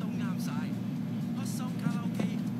都啱晒。黑心卡拉 OK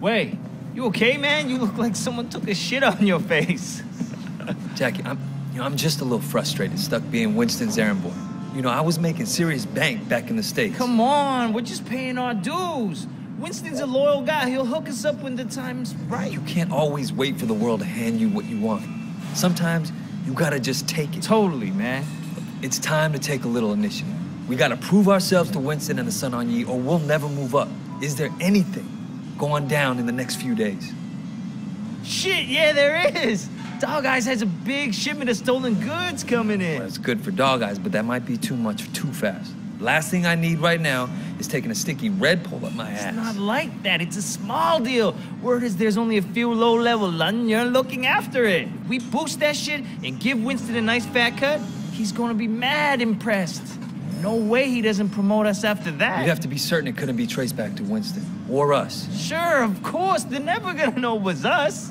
Wait, you okay, man? You look like someone took a shit on your face. Jackie, I'm, you know, I'm just a little frustrated, stuck being Winston's errand boy. You know, I was making serious bank back in the States. Come on, we're just paying our dues. Winston's a loyal guy. He'll hook us up when the time's right. You can't always wait for the world to hand you what you want. Sometimes you gotta just take it. Totally, man. It's time to take a little initiative. We gotta prove ourselves to Winston and the Sun On Yee, or we'll never move up. Is there anything going down in the next few days? Shit, yeah, there is. Dog Eyes has a big shipment of stolen goods coming in. Well, it's good for dog eyes, but that might be too much too fast. Last thing I need right now is taking a sticky red pole up my It's ass. It's not like that. It's a small deal. Word is there's only a few low-level London you're looking after it. We boost that shit and give Winston a nice fat cut, he's gonna be mad impressed. No way he doesn't promote us after that. You'd have to be certain it couldn't be traced back to Winston or us. Sure, of course. They're never gonna know it was us.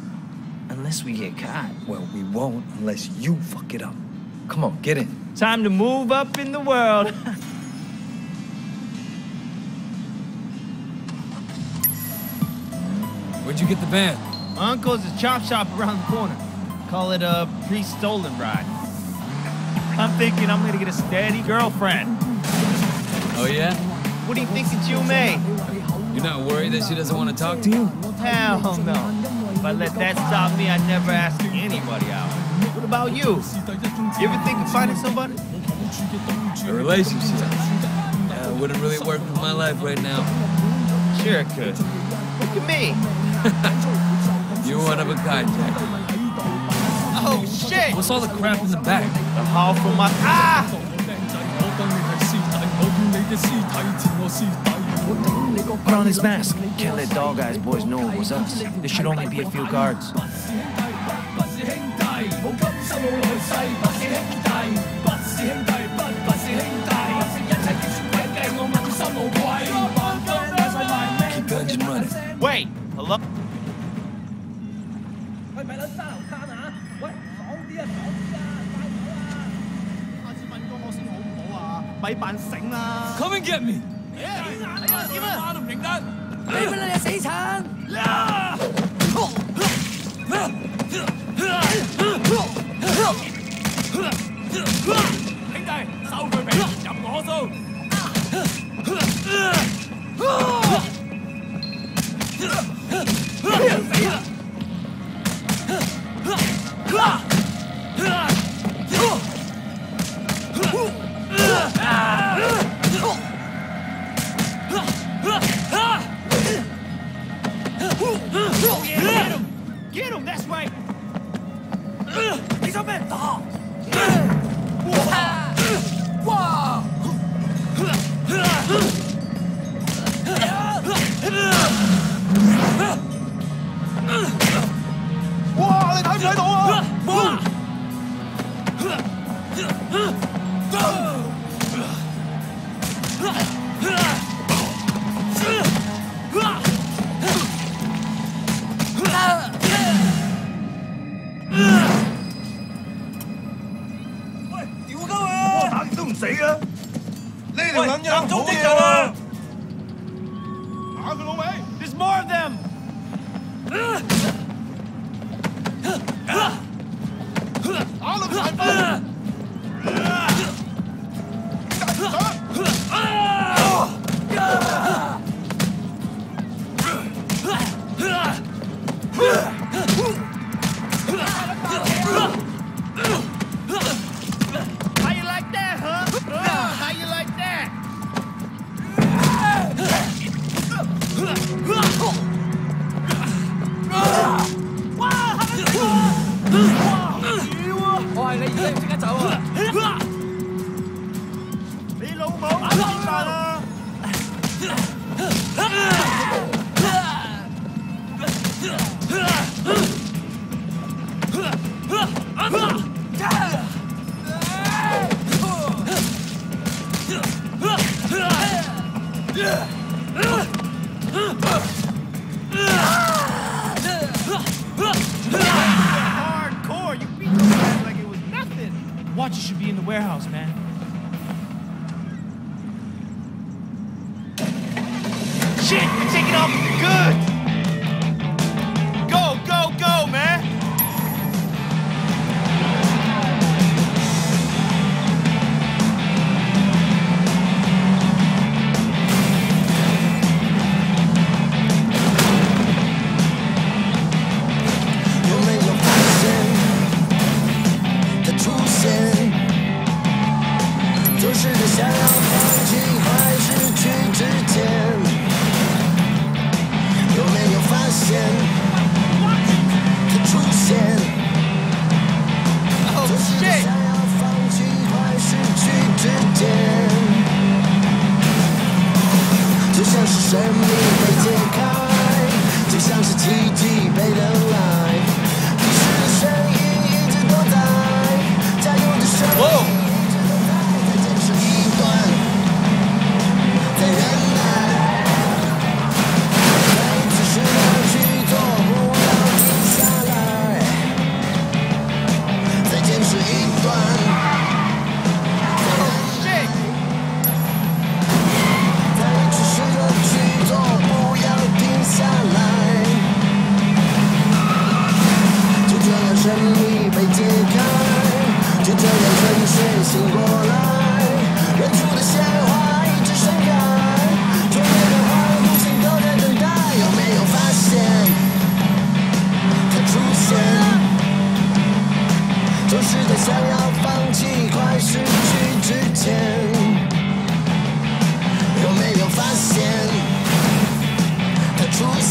Unless we get caught. Well, we won't unless you fuck it up. Come on, get in. Time to move up in the world. Where'd you get the van? My uncle's a chop shop around the corner. Call it a pre-stolen ride. I'm thinking I'm gonna get a steady girlfriend. Oh, yeah? What do you think of you, May? You're not worried that she doesn't want to talk to you? Hell no. If I let that stop me, I'd never ask anybody out. What about you? You ever think of finding somebody? A relationship. Uh, wouldn't really work with my life right now. Sure it could. Look at me. You're one of a kind, Jack. Oh shit! What's all the crap in the back? The haul from my ah! Put on his mask. Can't let Dog Eyes boys know it was us. There should only be a few guards. 咪扮醒啦！Come and get me! 哎呀，點啊？打都唔認得。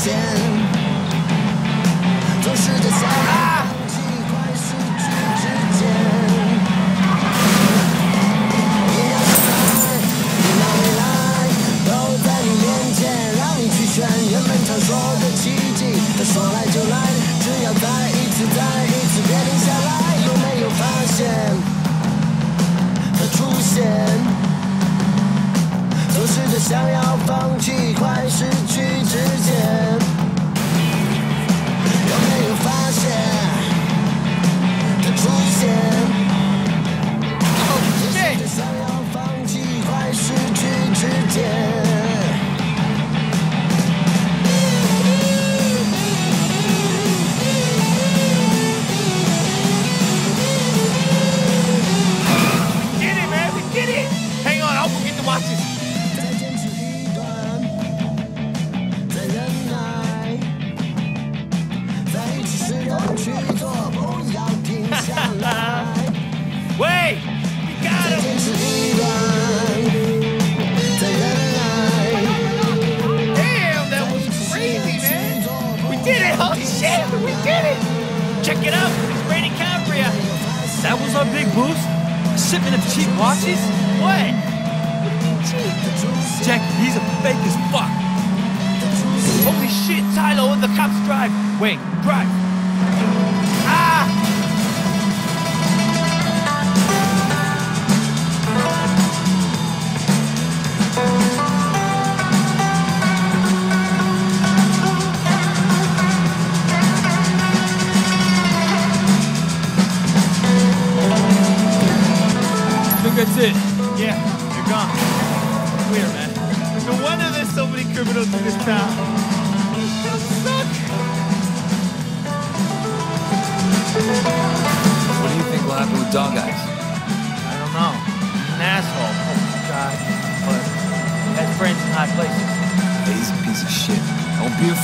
Get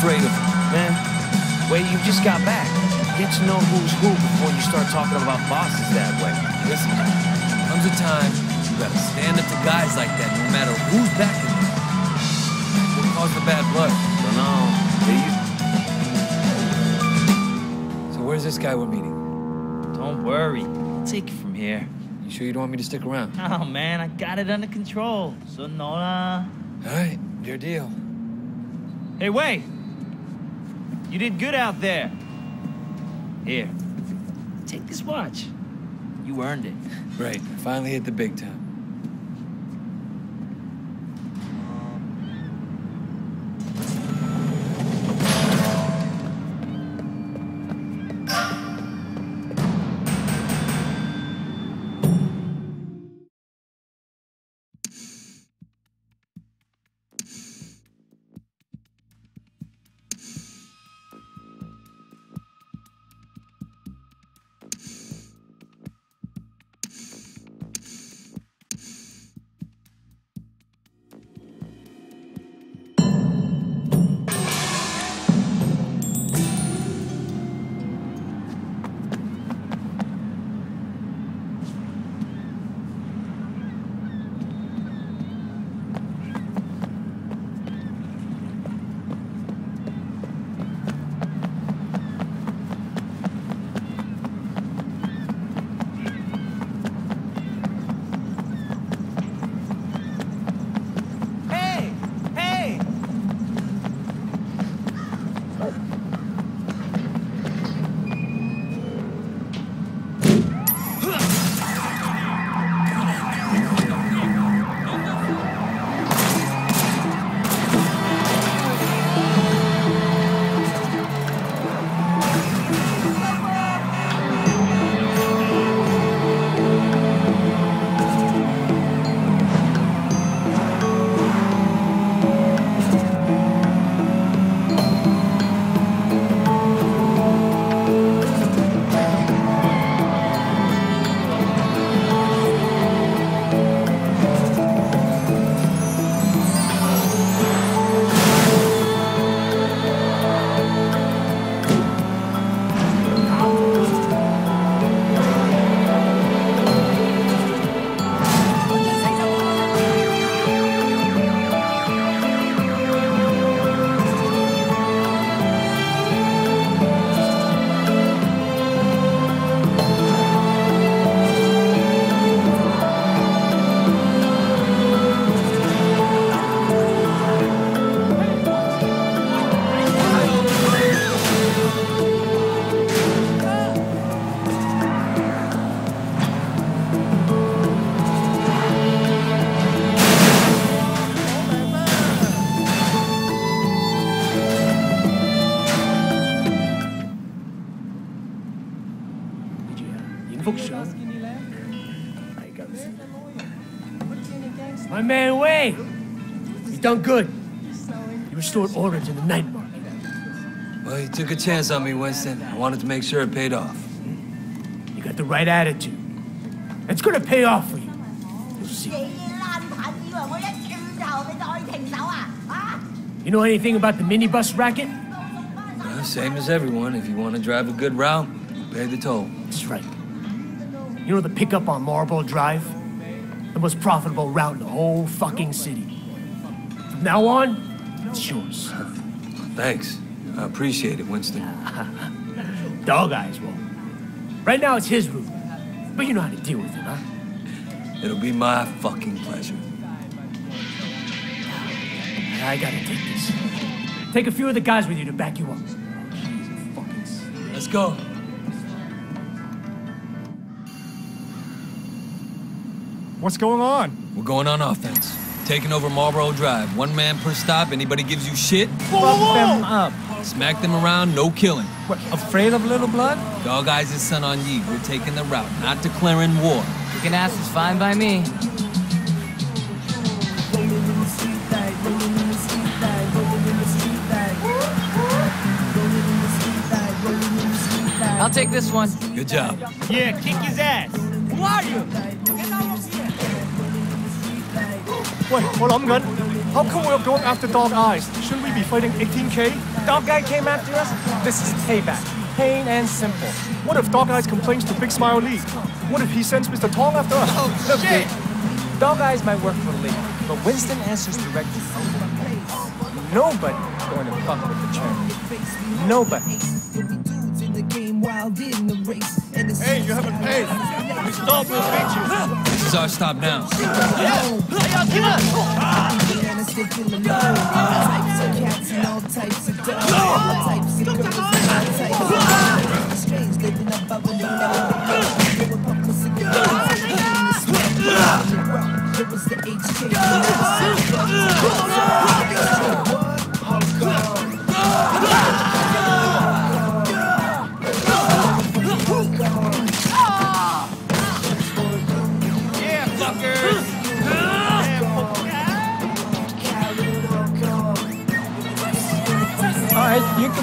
afraid of. Man, wait, you just got back. Get to know who's who before you start talking about bosses that way. Listen, comes a time you gotta stand up to guys like that no matter who's backing them. What caused the bad blood? They So where's this guy we're meeting? Don't worry. I'll take it from here. You sure you don't want me to stick around? Oh, man, I got it under control. So, Nola. All right, your deal. Hey, wait! You did good out there. Here. Take this watch. You earned it. Great, finally hit the big time. done good. You restored order to the night market. Well, you took a chance on me, Winston. I wanted to make sure it paid off. You got the right attitude. It's gonna pay off for you. You'll see. You know anything about the minibus racket? Well, same as everyone. If you want to drive a good route, pay the toll. That's right. You know the pickup on Marlboro Drive? The most profitable route in the whole fucking city. From now on, it's yours. Thanks. I appreciate it, Winston. Dog eyes will. Right now it's his route. But you know how to deal with him, huh? It'll be my fucking pleasure. I gotta take this. Take a few of the guys with you to back you up. Let's go. What's going on? We're going on offense. Taking over Marlboro Drive. One man per stop. Anybody gives you shit, whoa, whoa. them up. Smack them around, no killing. What, afraid of little blood? Dog Eyes is Sun On Yee. We're taking the route, not declaring war. You can ask is fine by me. I'll take this one. Good job. Yeah, kick his ass. Who are you? 喂，我諗緊，how come we're going after Dog Eyes? Shouldn't we be fighting 18K? Dark Guy came after us? This is payback. Plain and simple. What if Dog Eyes complains to Big Smile Lee? What if he sends Mr. Tong after us? Oh, shit! Dog Eyes might work for Lee, but Winston answers directly. Nobody going to fuck with the champ. Nobody. Hey, you haven't paid. We stop, we'll beat you. This is our stop now. Yeah,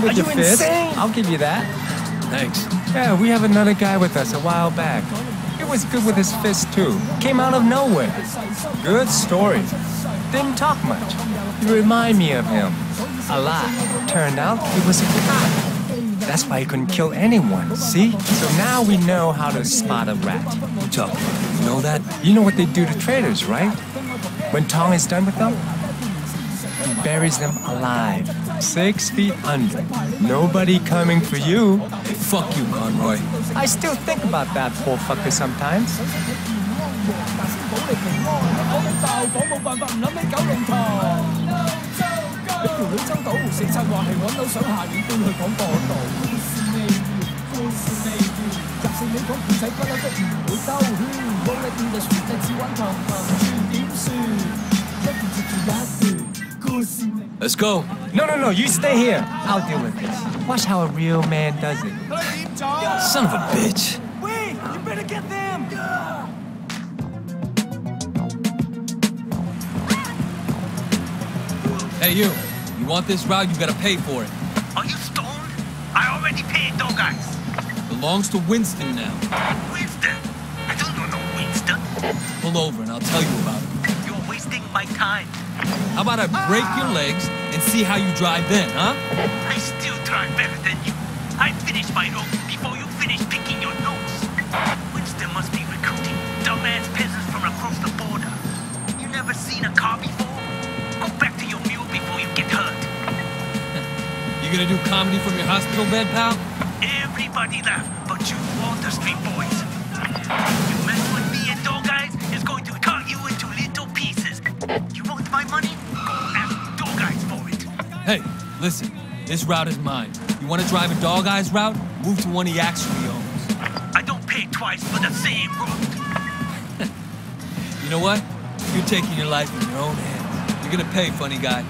right, you with Are your you fist. insane? I'll give you that. Thanks. Yeah, we have another guy with us a while back. He was good with his fist too. Came out of nowhere. Good story. Didn't talk much. You remind me of him. A lot. Turned out he was a cop. That's why he couldn't kill anyone, see? So now we know how to spot a rat. Chuck, you know that? You know what they do to traitors, right? When Tong is done with them, he buries them alive, six feet under. Nobody coming for you. Fuck you, Conroy. I still think about that poor fucker sometimes.，Let's Let's go. No, no, no, you stay here. I'll deal with this. Watch how a real man does it. Son of a bitch. Wait! You better get them! Hey, you. You want this route, you gotta pay for it. Are you stoned? I already paid dog eyes. Belongs to Winston now. Winston. I don't know no Winston. Pull over and I'll tell you about it. You're wasting my time. How about I break your legs and see how you drive then, huh? I still drive better than you. I finished my rope before you finished picking your nose. Winston must be recruiting dumbass peasants from across the border. You never seen a car before? Go back to your mule before you get hurt. You gonna do comedy from your hospital bed, pal? Everybody laugh, Hey, listen. This route is mine. You wanna drive a dog eyes route? Move to one he actually owns. I don't pay twice for the same route. You know what? You're taking your life in your own hands. You're gonna pay, funny guy.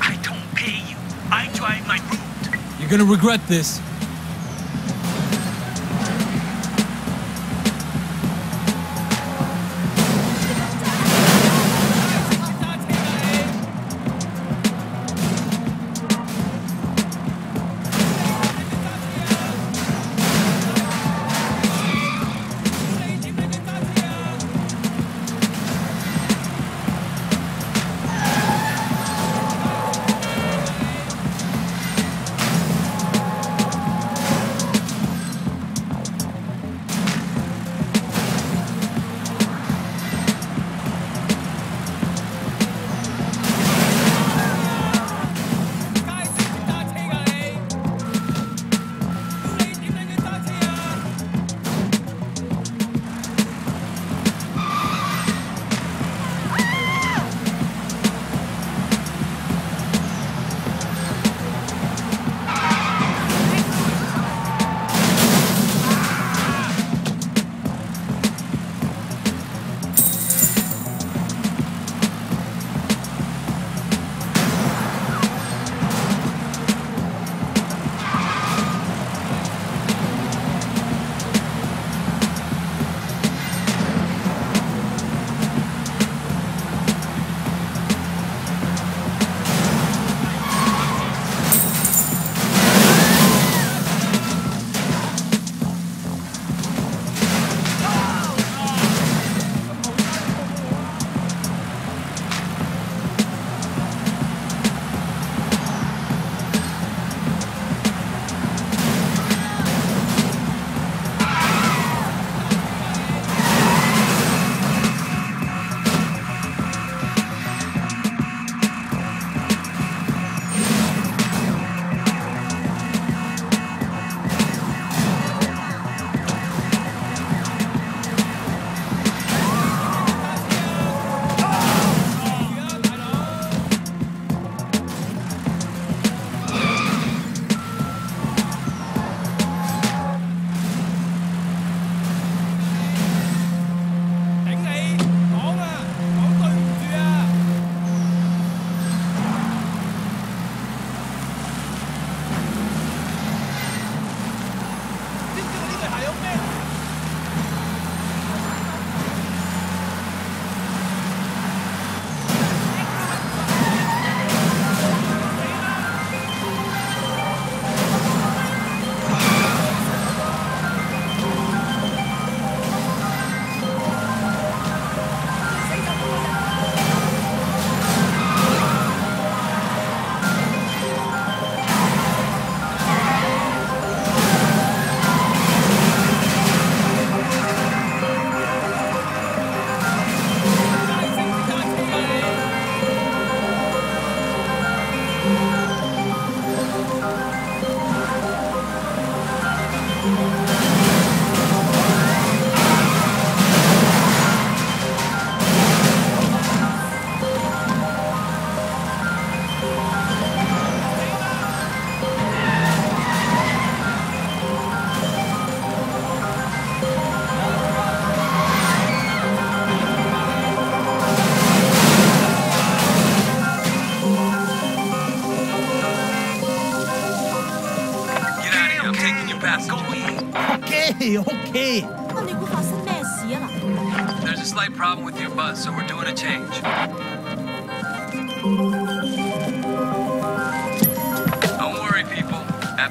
I don't pay you. I drive my route. You're gonna regret this.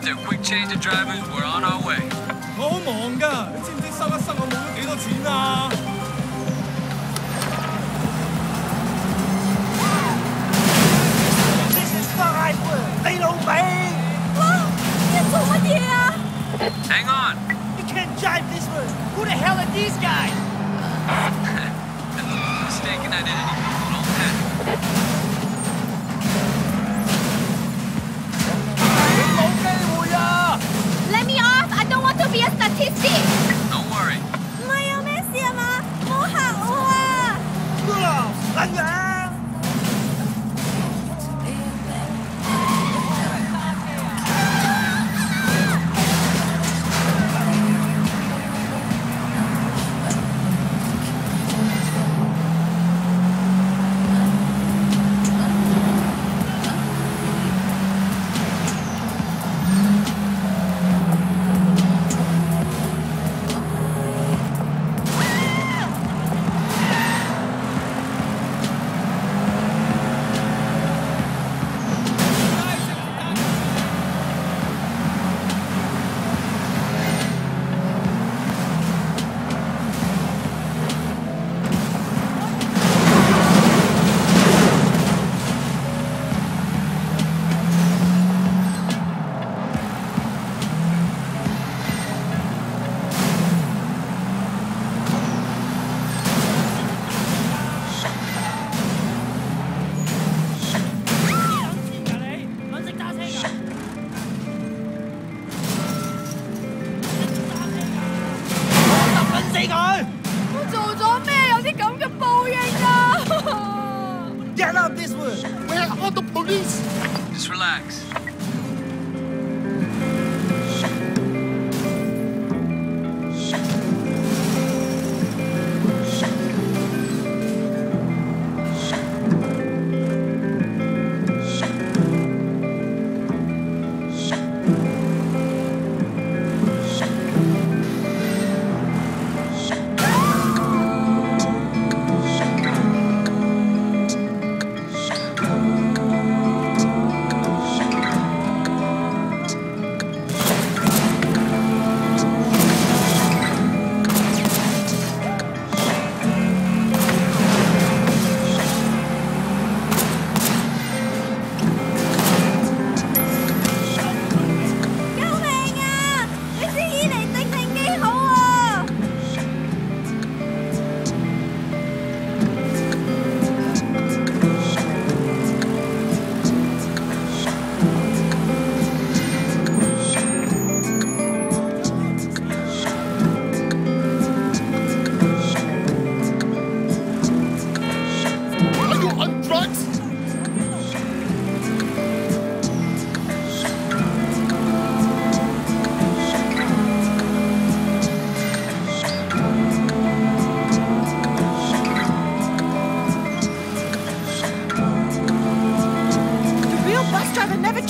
After a quick change of drivers, we're on our way. 我好忙㗎，你知唔知收一收我冇咗几多钱啊？ 你老味哇！你做乜嘢啊？ Hang on. ，You can't drive this one. Who the hell are these guys? Mistaken identity, people. Don't panic. be a statistic. Don't worry. 唔系有咩事啊嘛？唔好吓我啊！撚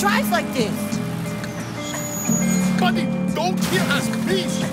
Like this? Buddy, don't kill us, please.